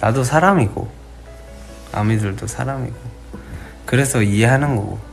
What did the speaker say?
나도 사람이고 아미들도 사람이고. 그래서 이해하는 거고.